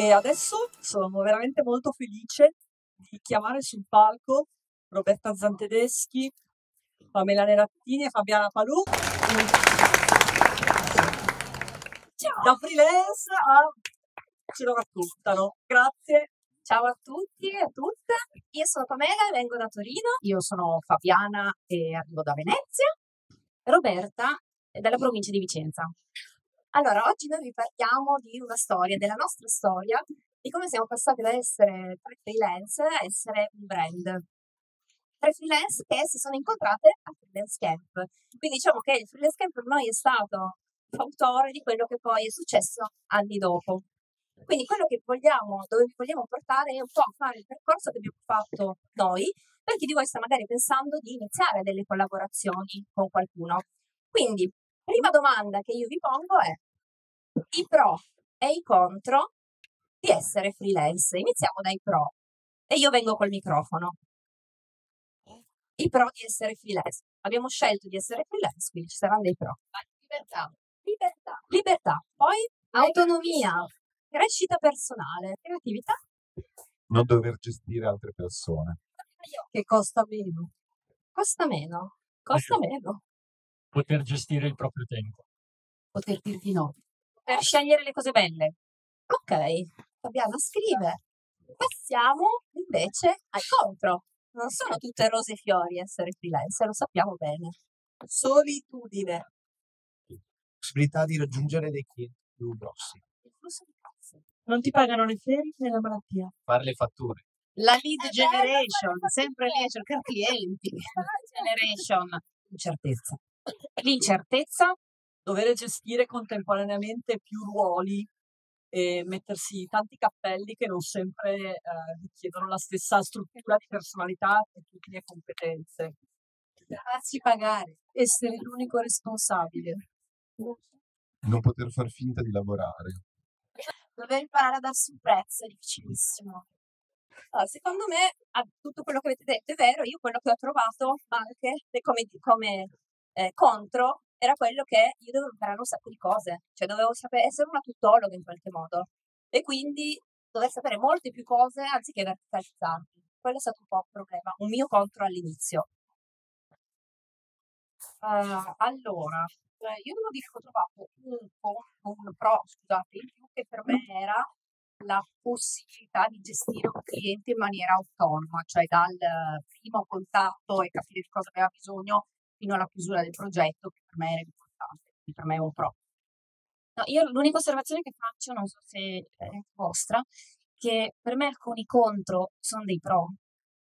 E adesso sono veramente molto felice di chiamare sul palco Roberta Zantedeschi, Pamela Nerattini e Fabiana Palù. Da freelance a ce lo raccontano. Grazie. Ciao a tutti e a tutte, io sono Pamela e vengo da Torino. Io sono Fabiana e arrivo da Venezia. Roberta è dalla provincia di Vicenza. Allora, oggi noi vi parliamo di una storia, della nostra storia, di come siamo passati da essere tre freelance a essere un brand. Tre freelance che si sono incontrate a Freelance Camp. Quindi diciamo che il Freelance Camp per noi è stato fautore di quello che poi è successo anni dopo. Quindi quello che vogliamo, dove vi vogliamo portare è un po' a fare il percorso che abbiamo fatto noi, per chi di voi sta magari pensando di iniziare delle collaborazioni con qualcuno. Quindi, prima domanda che io vi pongo è i pro e i contro di essere freelance. Iniziamo dai pro. E io vengo col microfono. I pro di essere freelance. Abbiamo scelto di essere freelance, quindi ci saranno dei pro. Libertà. Libertà. Libertà. Poi autonomia, crescita personale, creatività. Non dover gestire altre persone. Che costa meno. Costa meno. Costa meno. Poter gestire il proprio tempo. Poter dirti no. Per scegliere le cose belle. Ok, Fabiana scrive. Passiamo invece al contro. Non sono tutte rose e fiori essere freelance, lo sappiamo bene. Solitudine. possibilità di raggiungere dei clienti più grossi. Non ti pagano le ferie né la malattia. fare le fatture. La lead È generation, bello, sempre lì a cercare clienti. Generation. Incertezza. L'incertezza. Dover gestire contemporaneamente più ruoli e mettersi tanti cappelli che non sempre eh, richiedono la stessa struttura di personalità e tutte le competenze. Farsi pagare. Essere l'unico responsabile. Non poter far finta di lavorare. Dover imparare a darsi un prezzo è difficilissimo. Allora, secondo me, a tutto quello che avete detto è vero, io quello che ho trovato anche come, come, eh, contro era quello che io dovevo imparare un sacco di cose, cioè dovevo sapere, essere una tutologa in qualche modo e quindi dover sapere molte più cose anziché verticalizzarmi. Quello è stato un po' un problema, un mio contro all'inizio. Ah, allora, eh, io devo dire che ho trovato un, un pro, scusate, in più che per me era la possibilità di gestire un cliente in maniera autonoma, cioè dal primo contatto e capire di cosa aveva bisogno fino alla chiusura del progetto, che per me era importante, per me è un pro. No, io l'unica osservazione che faccio, non so se è vostra, che per me alcuni contro sono dei pro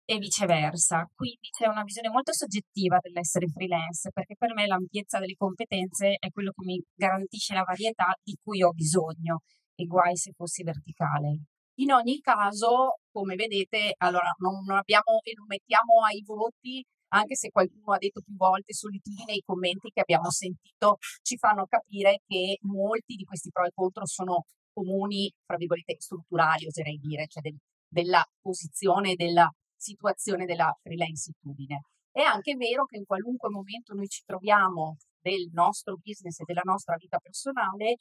e viceversa, quindi c'è una visione molto soggettiva dell'essere freelance, perché per me l'ampiezza delle competenze è quello che mi garantisce la varietà di cui ho bisogno, e guai se fossi verticale. In ogni caso, come vedete, allora non abbiamo e non mettiamo ai voti, anche se qualcuno ha detto più volte solitudine, i commenti che abbiamo sentito ci fanno capire che molti di questi pro e contro sono comuni, fra virgolette, strutturali, oserei dire, cioè del- della posizione, della situazione della freelancitudine. È anche vero che in qualunque momento noi ci troviamo del nostro business e della nostra vita personale,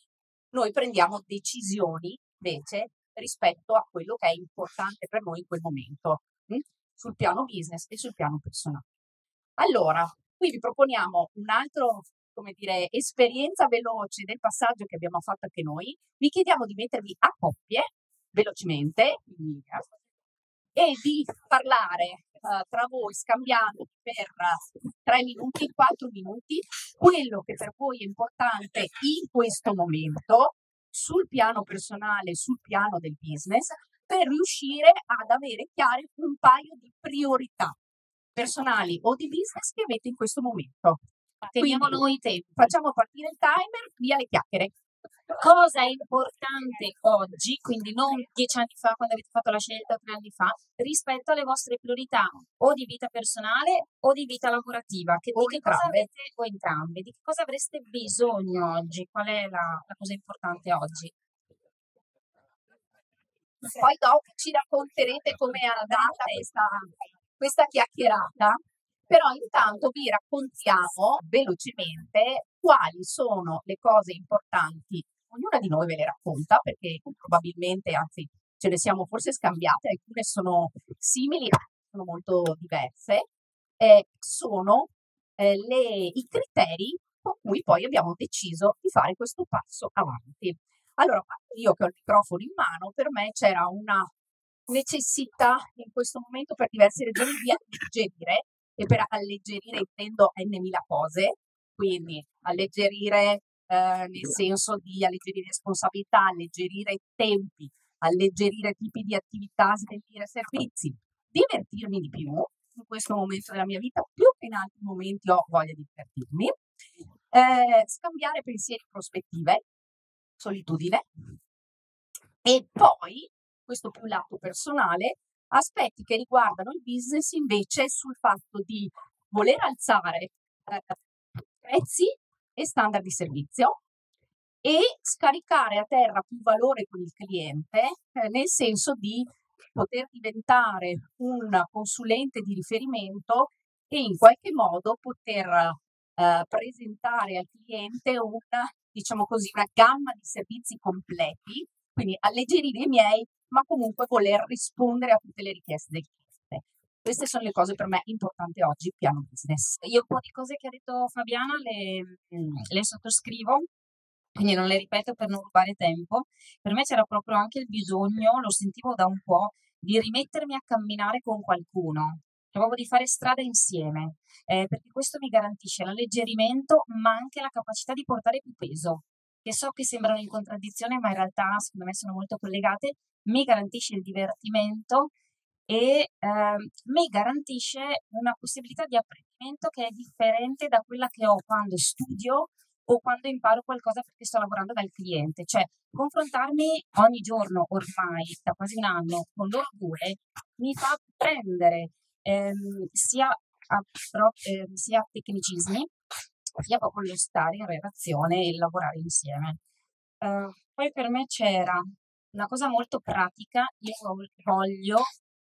noi prendiamo decisioni invece rispetto a quello che è importante per noi in quel momento, mm? sul piano business e sul piano personale. Allora, qui vi proponiamo un altro, come dire, esperienza veloce del passaggio che abbiamo fatto anche noi. Vi chiediamo di mettervi a coppie velocemente e di parlare eh, tra voi scambiando per eh, tre minuti, quattro minuti, quello che per voi è importante in questo momento sul piano personale, sul piano del business, per riuscire ad avere chiare un paio di priorità personali o di business che avete in questo momento. Teniamo Quindi, noi i tempi. Facciamo partire il timer, via le chiacchiere. Cosa è importante oggi, quindi non dieci anni fa quando avete fatto la scelta, tre anni fa, rispetto alle vostre priorità o di vita personale o di vita lavorativa? Che, O di che cosa entrambe. avete, o entrambe? Di che cosa avreste bisogno oggi? Qual è la, la cosa importante oggi? Poi dopo ci racconterete come è andata questa, questa chiacchierata, però intanto vi raccontiamo velocemente quali sono le cose importanti ognuna di noi ve le racconta perché probabilmente, anzi, ce le siamo forse scambiate, alcune sono simili, sono molto diverse, eh, sono eh, le- i criteri con cui poi abbiamo deciso di fare questo passo avanti. Allora, io che ho il microfono in mano, per me c'era una necessità in questo momento per diverse regioni di alleggerire, e per alleggerire intendo n.000 cose, quindi alleggerire eh, nel senso di alleggerire responsabilità, alleggerire tempi, alleggerire tipi di attività, snellire servizi, divertirmi di più in questo momento della mia vita, più che in altri momenti ho voglia di divertirmi, eh, scambiare pensieri, prospettive, solitudine e poi, questo più lato personale, aspetti che riguardano il business invece sul fatto di voler alzare eh, prezzi e standard di servizio e scaricare a terra più valore con il cliente, eh, nel senso di poter diventare un consulente di riferimento e in qualche modo poter eh, presentare al cliente una, diciamo così, una gamma di servizi completi, quindi alleggerire i miei, ma comunque voler rispondere a tutte le richieste del cliente. Queste sono le cose per me importanti oggi, piano business. Io un po' di cose che ha detto Fabiana le, le sottoscrivo, quindi non le ripeto per non rubare tempo. Per me c'era proprio anche il bisogno, lo sentivo da un po', di rimettermi a camminare con qualcuno, cioè proprio di fare strada insieme, eh, perché questo mi garantisce l'alleggerimento, ma anche la capacità di portare più peso, che so che sembrano in contraddizione, ma in realtà secondo me sono molto collegate, mi garantisce il divertimento e eh, mi garantisce una possibilità di apprendimento che è differente da quella che ho quando studio o quando imparo qualcosa perché sto lavorando dal cliente. Cioè, confrontarmi ogni giorno ormai, da quasi un anno, con loro due, mi fa apprendere ehm, sia, a, pro, eh, sia tecnicismi, sia proprio lo stare in relazione e lavorare insieme. Uh, poi per me c'era una cosa molto pratica, io voglio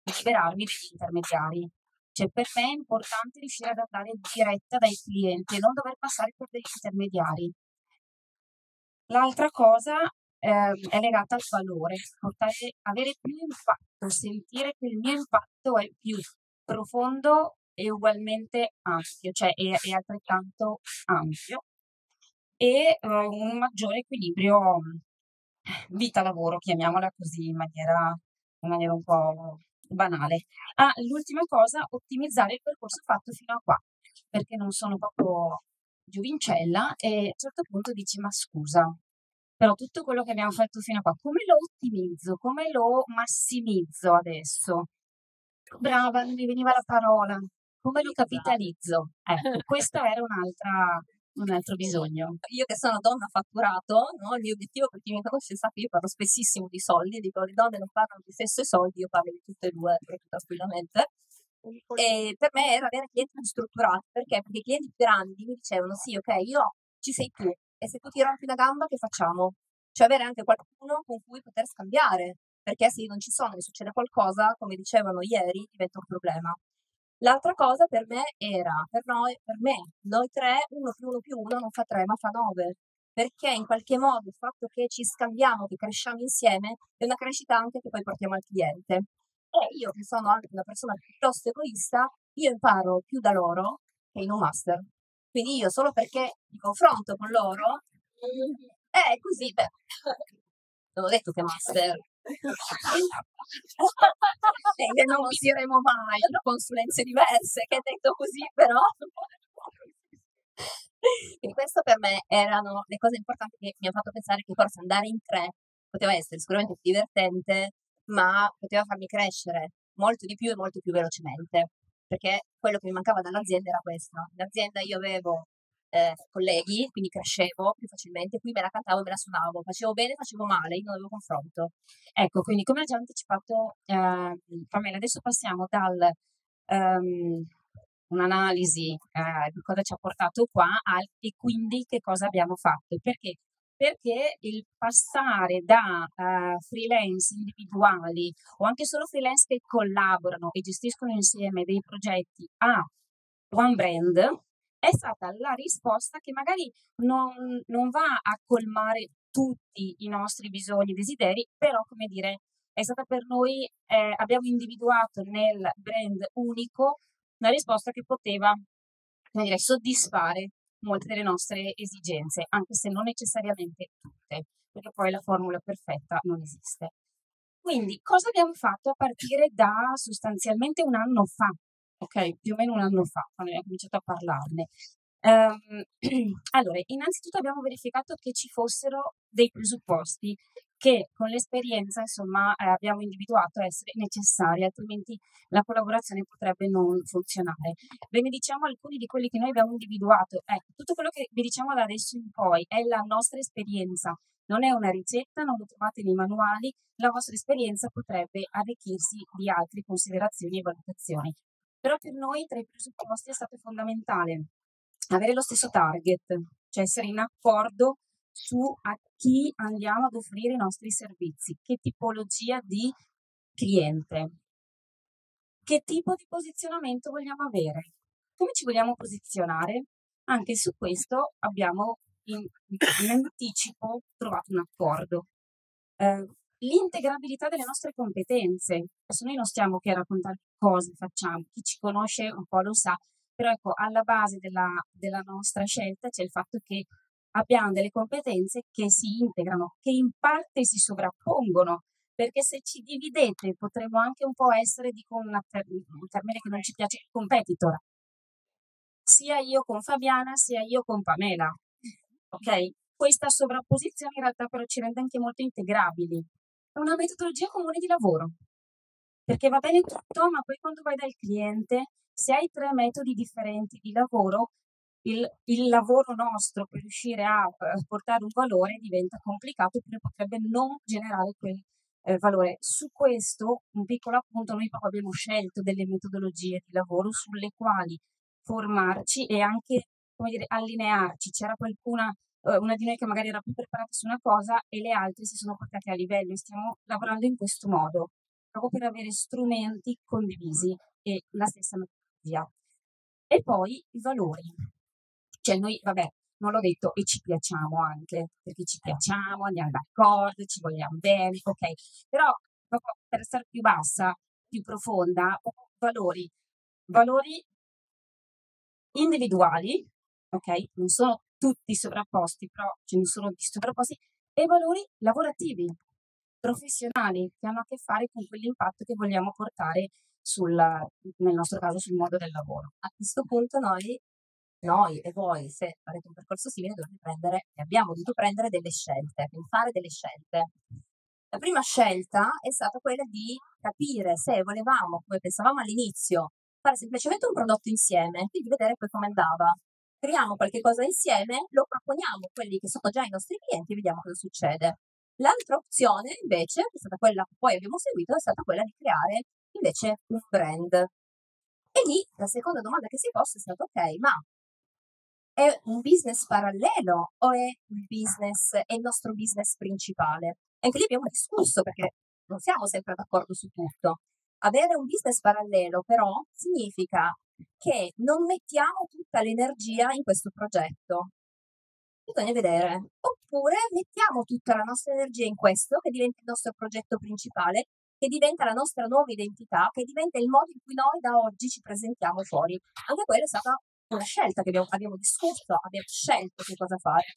liberarmi degli intermediari. Cioè, per me è importante riuscire ad andare diretta dai clienti e non dover passare per degli intermediari. L'altra cosa eh, è legata al valore, portare, avere più impatto, sentire che il mio impatto è più profondo e ugualmente ampio, cioè è, è altrettanto ampio e eh, un maggiore equilibrio vita-lavoro, chiamiamola così in maniera, in maniera un po' banale. Ah, l'ultima cosa, ottimizzare il percorso fatto fino a qua, perché non sono proprio giovincella e a un certo punto dici ma scusa, però tutto quello che abbiamo fatto fino a qua, come lo ottimizzo, come lo massimizzo adesso? Brava, non mi veniva la parola. Come lo capitalizzo? Ecco, questa era un'altra un altro bisogno. Io che sono donna fatturato, no? il mio obiettivo per chi mi conosce sa che io parlo spessissimo di soldi, dico le donne non parlano di sesso e soldi, io parlo di tutte e due proprio tranquillamente. E per me era avere clienti più strutturati, perché? Perché i clienti più grandi mi dicevano sì, ok, io ci sei tu, e se tu ti rompi la gamba che facciamo? Cioè avere anche qualcuno con cui poter scambiare, perché se io non ci sono e succede qualcosa, come dicevano ieri, diventa un problema. L'altra cosa per me era, per noi, per me, noi tre, uno più uno più uno non fa tre, ma fa nove. Perché in qualche modo il fatto che ci scambiamo, che cresciamo insieme, è una crescita anche che poi portiamo al cliente. E io, che sono anche una persona piuttosto egoista, io imparo più da loro che in un master. Quindi io solo perché mi confronto con loro, è così, beh, non ho detto che master e non usciremo mai da consulenze diverse che detto così però quindi questo per me erano le cose importanti che mi hanno fatto pensare che forse andare in tre poteva essere sicuramente più divertente ma poteva farmi crescere molto di più e molto più velocemente perché quello che mi mancava dall'azienda era questo in azienda io avevo eh, colleghi, quindi crescevo più facilmente, qui me la cantavo e me la suonavo, facevo bene, facevo male, io non avevo confronto. Ecco, quindi come ha già anticipato eh, Pamela, adesso passiamo dal um, un'analisi eh, di cosa ci ha portato qua al, e quindi che cosa abbiamo fatto. Perché? Perché il passare da uh, freelance individuali o anche solo freelance che collaborano e gestiscono insieme dei progetti a one brand è stata la risposta che magari non, non va a colmare tutti i nostri bisogni e desideri, però come dire, è stata per noi, eh, abbiamo individuato nel brand unico una risposta che poteva come dire, soddisfare molte delle nostre esigenze, anche se non necessariamente tutte, perché poi la formula perfetta non esiste. Quindi, cosa abbiamo fatto a partire da sostanzialmente un anno fa? Ok, più o meno un anno fa, quando abbiamo cominciato a parlarne. Um, allora, innanzitutto abbiamo verificato che ci fossero dei presupposti che con l'esperienza insomma eh, abbiamo individuato essere necessari, altrimenti la collaborazione potrebbe non funzionare. Ve ne diciamo alcuni di quelli che noi abbiamo individuato. Eh, tutto quello che vi diciamo da adesso in poi è la nostra esperienza, non è una ricetta, non lo trovate nei manuali, la vostra esperienza potrebbe arricchirsi di altre considerazioni e valutazioni. Però per noi tra i presupposti è stato fondamentale avere lo stesso target, cioè essere in accordo su a chi andiamo ad offrire i nostri servizi, che tipologia di cliente, che tipo di posizionamento vogliamo avere, come ci vogliamo posizionare. Anche su questo abbiamo in, in anticipo trovato un accordo. Eh, l'integrabilità delle nostre competenze. Adesso noi non stiamo qui a raccontare cosa facciamo, chi ci conosce un po' lo sa, però ecco, alla base della, della nostra scelta c'è il fatto che abbiamo delle competenze che si integrano, che in parte si sovrappongono, perché se ci dividete potremmo anche un po' essere, dico un termine che non ci piace, competitor. Sia io con Fabiana, sia io con Pamela. Ok? Questa sovrapposizione in realtà però ci rende anche molto integrabili. Una metodologia comune di lavoro. Perché va bene tutto, ma poi quando vai dal cliente, se hai tre metodi differenti di lavoro, il, il, lavoro nostro per riuscire a uh, portare un valore diventa complicato oppure potrebbe non generare quel eh, valore. Su questo, un piccolo appunto, noi proprio abbiamo scelto delle metodologie di lavoro sulle quali formarci e anche, dire, allinearci. C'era qualcuna, uh, una di noi che magari era più preparata su una cosa e le altre si sono portate a livello e stiamo lavorando in questo modo, proprio per avere strumenti condivisi e la stessa metodologia. E poi i valori. Cioè noi, vabbè, non l'ho detto, e ci piacciamo anche, perché ci piacciamo, andiamo d'accordo, ci vogliamo bene, ok? Però per stare più bassa, più profonda, valori, valori individuali, ok? Non sono tutti sovrapposti, però ce ne sono di sovrapposti, e valori lavorativi, professionali, che hanno a che fare con quell'impatto che vogliamo portare sul, nel nostro caso sul modo del lavoro. A questo punto noi noi e voi, se farete un percorso simile, dovete prendere, e abbiamo dovuto prendere delle scelte, fare delle scelte. La prima scelta è stata quella di capire se volevamo, come pensavamo all'inizio, fare semplicemente un prodotto insieme, quindi vedere poi come andava. Creiamo qualche cosa insieme, lo proponiamo a quelli che sono già i nostri clienti e vediamo cosa succede. L'altra opzione, invece, che è stata quella che poi abbiamo seguito, è stata quella di creare invece un brand. E lì la seconda domanda che si è posta è stata, ok, ma è un business parallelo o è il business, è il nostro business principale? Anche lì abbiamo discusso perché non siamo sempre d'accordo su tutto. Avere un business parallelo però significa che non mettiamo tutta l'energia in questo progetto. Bisogna vedere. Oppure mettiamo tutta la nostra energia in questo, che diventa il nostro progetto principale, che diventa la nostra nuova identità, che diventa il modo in cui noi da oggi ci presentiamo fuori. Anche quella è stata una scelta che abbiamo, abbiamo discusso, abbiamo scelto che cosa fare.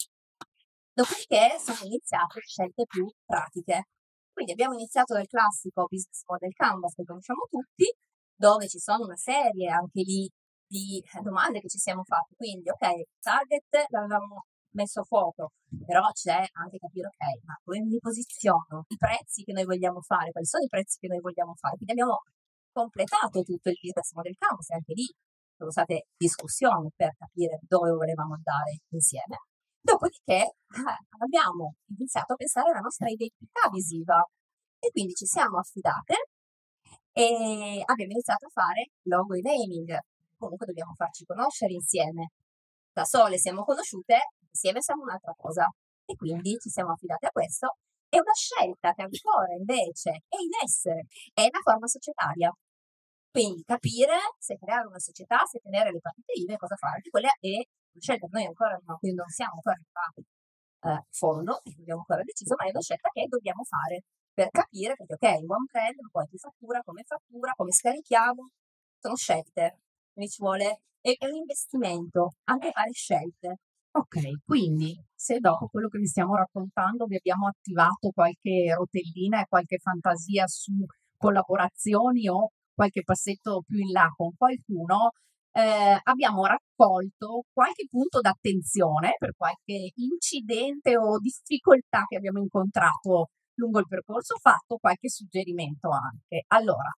Dopodiché sono iniziate scelte più pratiche. Quindi abbiamo iniziato dal classico business model canvas che conosciamo tutti, dove ci sono una serie anche lì di domande che ci siamo fatti. Quindi, ok, target l'avevamo messo a fuoco, però c'è anche capire, ok, ma come mi posiziono, i prezzi che noi vogliamo fare, quali sono i prezzi che noi vogliamo fare. Quindi abbiamo completato tutto il business model canvas e anche lì sono state discussioni per capire dove volevamo andare insieme. Dopodiché eh, abbiamo iniziato a pensare alla nostra identità visiva e quindi ci siamo affidate e abbiamo iniziato a fare logo e naming. Comunque dobbiamo farci conoscere insieme. Da sole siamo conosciute, insieme siamo un'altra cosa. E quindi ci siamo affidate a questo. È una scelta che ancora invece è in essere, è una forma societaria. Quindi capire se creare una società, se tenere le partite IVA cosa fare. Quella è una scelta che noi ancora no, non siamo ancora arrivati eh, fondo, non abbiamo ancora deciso, ma è una scelta che dobbiamo fare per capire, perché ok, one brand, poi chi fattura, come fattura, come scarichiamo, sono scelte, quindi ci vuole, è, è un investimento, anche fare scelte. Ok, quindi se dopo quello che vi stiamo raccontando vi abbiamo attivato qualche rotellina e qualche fantasia su collaborazioni o qualche passetto più in là con qualcuno, eh, abbiamo raccolto qualche punto d'attenzione per qualche incidente o difficoltà che abbiamo incontrato lungo il percorso, fatto qualche suggerimento anche. Allora,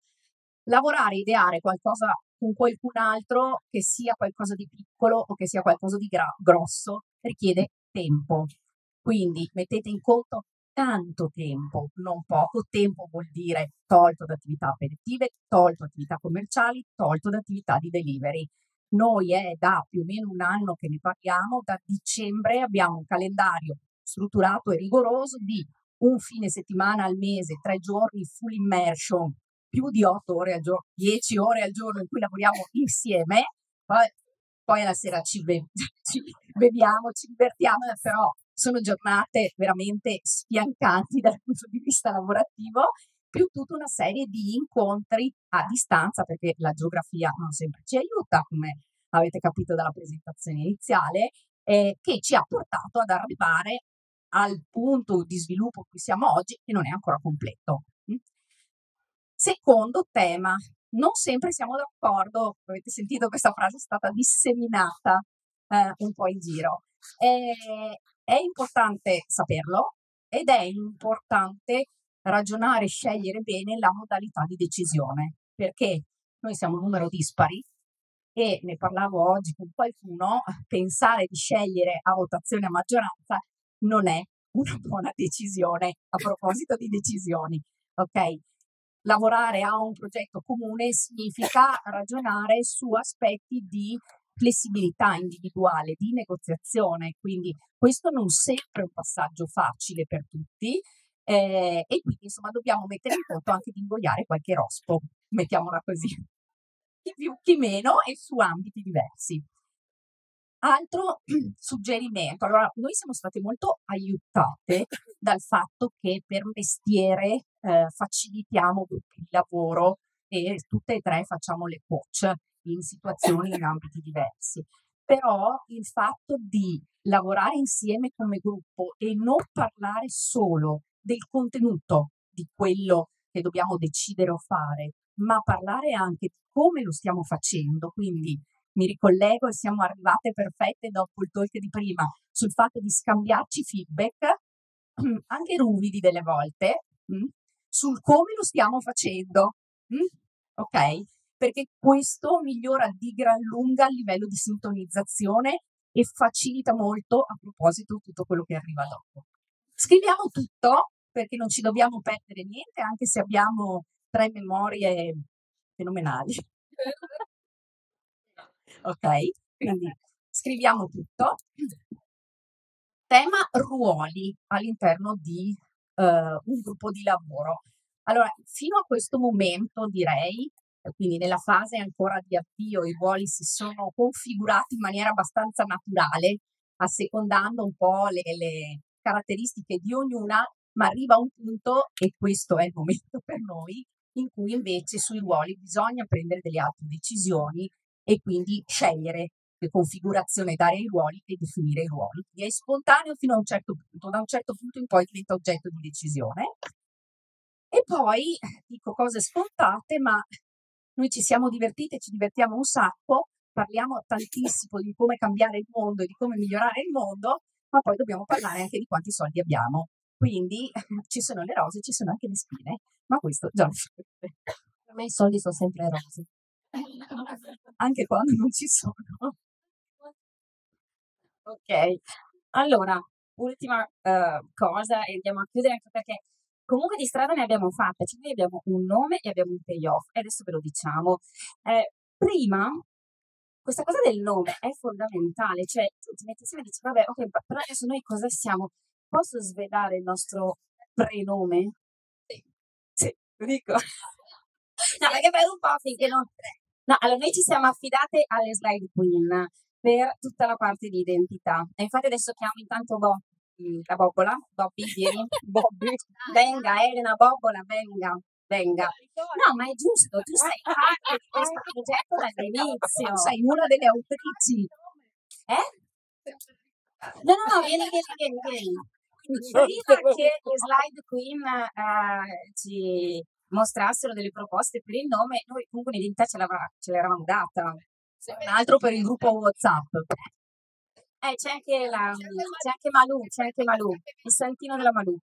lavorare, ideare qualcosa con qualcun altro che sia qualcosa di piccolo o che sia qualcosa di gra- grosso richiede tempo. Quindi mettete in conto tanto tempo, non poco tempo vuol dire tolto da attività operative, tolto da attività commerciali, tolto da attività di delivery. Noi è da più o meno un anno che ne parliamo, da dicembre abbiamo un calendario strutturato e rigoroso di un fine settimana al mese, tre giorni full immersion, più di otto ore al giorno, dieci ore al giorno in cui lavoriamo insieme, poi, poi alla sera ci, be- ci beviamo, ci divertiamo, però sono giornate veramente sfiancanti dal punto di vista lavorativo, più tutta una serie di incontri a distanza, perché la geografia non sempre ci aiuta, come avete capito dalla presentazione iniziale, eh, che ci ha portato ad arrivare al punto di sviluppo in cui siamo oggi, che non è ancora completo. Mm? Secondo tema, non sempre siamo d'accordo, avete sentito questa frase è stata disseminata eh, un po' in giro. Eh, è importante saperlo ed è importante ragionare e scegliere bene la modalità di decisione, perché noi siamo un numero dispari e ne parlavo oggi con qualcuno, pensare di scegliere a votazione a maggioranza non è una buona decisione a proposito di decisioni, ok? Lavorare a un progetto comune significa ragionare su aspetti di flessibilità individuale, di negoziazione, quindi questo non sempre è un passaggio facile per tutti eh, e quindi insomma dobbiamo mettere in conto anche di ingoiare qualche rospo, mettiamola così, chi più, chi meno e su ambiti diversi. Altro suggerimento, allora noi siamo state molto aiutate dal fatto che per mestiere eh, facilitiamo gruppi di lavoro e tutte e tre facciamo le coach in situazioni in ambiti diversi. Però il fatto di lavorare insieme come gruppo e non parlare solo del contenuto di quello che dobbiamo decidere o fare, ma parlare anche di come lo stiamo facendo. Quindi mi ricollego e siamo arrivate perfette dopo il talk di prima sul fatto di scambiarci feedback, anche ruvidi delle volte, mm, sul come lo stiamo facendo. Mm, ok? perché questo migliora di gran lunga il livello di sintonizzazione e facilita molto a proposito tutto quello che arriva dopo. Scriviamo tutto perché non ci dobbiamo perdere niente, anche se abbiamo tre memorie fenomenali. ok? Quindi scriviamo tutto. Tema ruoli all'interno di uh, un gruppo di lavoro. Allora, fino a questo momento direi quindi nella fase ancora di avvio i ruoli si sono configurati in maniera abbastanza naturale, assecondando un po' le, le caratteristiche di ognuna, ma arriva un punto, e questo è il momento per noi, in cui invece sui ruoli bisogna prendere delle altre decisioni e quindi scegliere che configurazione dare ai ruoli e definire i ruoli. Quindi è spontaneo fino a un certo punto, da un certo punto in poi diventa oggetto di decisione. E poi dico cose scontate, ma noi ci siamo divertite, ci divertiamo un sacco, parliamo tantissimo di come cambiare il mondo e di come migliorare il mondo, ma poi dobbiamo parlare anche di quanti soldi abbiamo. Quindi ci sono le rose, ci sono anche le spine, ma questo già lo sapete. Per me i soldi sono sempre rose. Anche quando non ci sono. Ok, allora, ultima uh, cosa e andiamo a chiudere anche perché Comunque di strada ne abbiamo fatte, cioè noi abbiamo un nome e abbiamo un payoff e adesso ve lo diciamo. Eh, prima, questa cosa del nome è fondamentale, cioè ti metti insieme e dici, vabbè, ok, però adesso noi cosa siamo? Posso svelare il nostro prenome? Sì, sì lo dico. no, perché per un po' finché non... No, allora noi ci siamo affidate alle slide queen per tutta la parte di identità. E infatti adesso chiamo intanto Bo mm, la Bobbola, Bobby ieri. Bobby. Venga Elena Bobbola, venga, venga. No, ma è giusto, tu sei parte di questo progetto dall'inizio. Sei una delle autrici. Eh? No, no, no, vieni, vieni, vieni, vieni. Prima che le slide queen eh, ci mostrassero delle proposte per il nome, noi comunque un'identità ce, ce l'eravamo data. Un altro per il gruppo WhatsApp. Eh, c'è anche, la, c'è anche Malù, c'è anche Malù, il santino della Malù.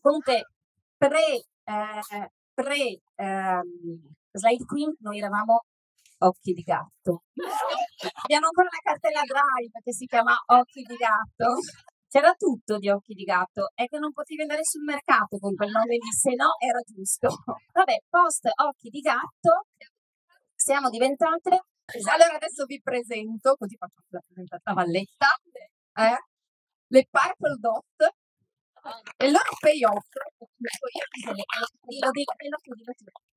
Comunque, pre, eh, pre ehm, slide queen noi eravamo occhi di gatto. Abbiamo ancora la cartella drive che si chiama occhi di gatto. C'era tutto di occhi di gatto, è che non potevi andare sul mercato con quel nome lì, se no era giusto. Vabbè, post occhi di gatto, siamo diventate Allora adesso vi presento, così faccio la presentazione a Valletta, eh, le Purple Dot e il loro payoff.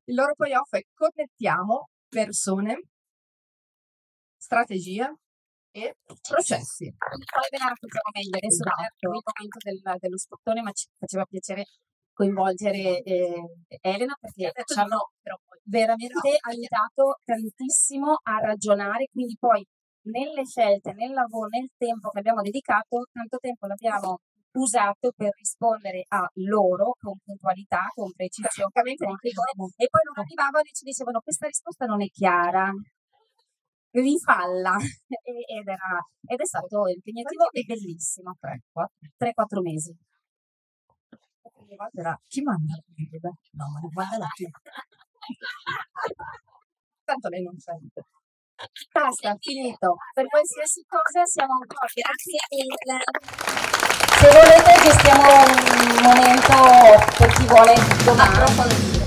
Il loro payoff è connettiamo persone, strategia e processi. Poi ve la raccontiamo meglio, adesso non è Esatto. il momento del- dello spottone, ma ci faceva piacere coinvolgere eh, Elena perché ci hanno veramente aiutato tantissimo a ragionare, quindi poi nelle scelte, nel lavoro, nel tempo che abbiamo dedicato, tanto tempo l'abbiamo usato per rispondere a loro con puntualità, con precisione, rigore, e poi non arrivavano e ci dicevano questa risposta non è chiara, rifalla. Ed, era, ed è stato impegnativo e bellissimo. 3-4 mesi. Era, chi manda? No, ma guarda la Tanto lei non sente. basta finito. Per qualsiasi cosa siamo ancora grazie mille se volete gestiamo un momento per chi vuole domani